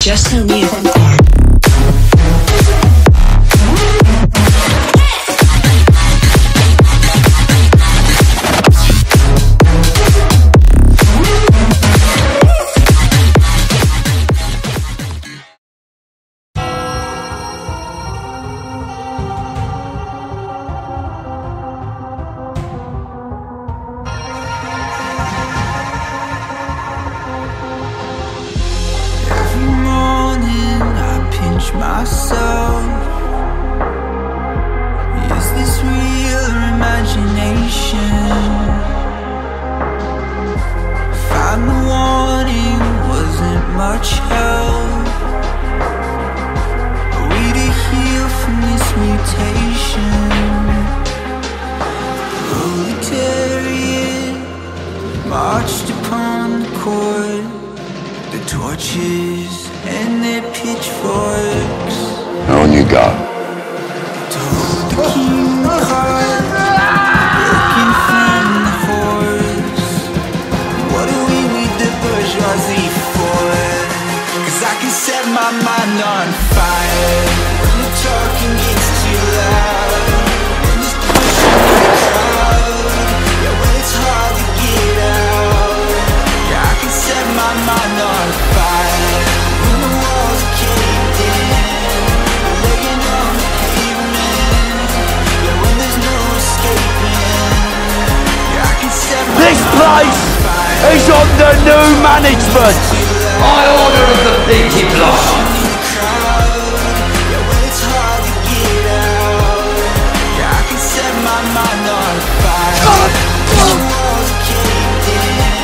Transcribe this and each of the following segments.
Just know me Proletariat marched upon the court. The torches and their pitchforks How long you got? told the king apart, broken from the horse. What do we need the bourgeoisie for? Cause I can set my mind on fire my mind on fire when the walls are caved in. Laying on the pavement, yeah, when there's no escaping. Yeah, I can set my This mind place on fire. is under new management. By order of the Peaky Blinders.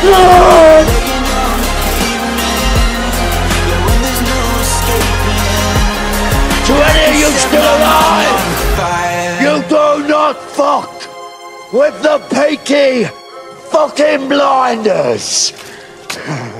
Yeah, you still alive, you do not fuck with the Peaky fucking blinders.